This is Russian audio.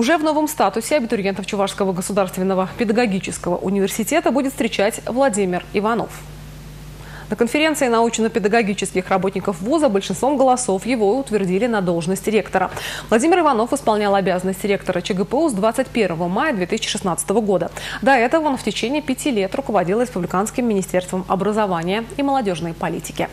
Уже в новом статусе абитуриентов Чувашского государственного педагогического университета будет встречать Владимир Иванов. На конференции научно-педагогических работников вуза большинством голосов его утвердили на должность ректора. Владимир Иванов исполнял обязанности ректора ЧГПУ с 21 мая 2016 года. До этого он в течение пяти лет руководил Республиканским министерством образования и молодежной политики.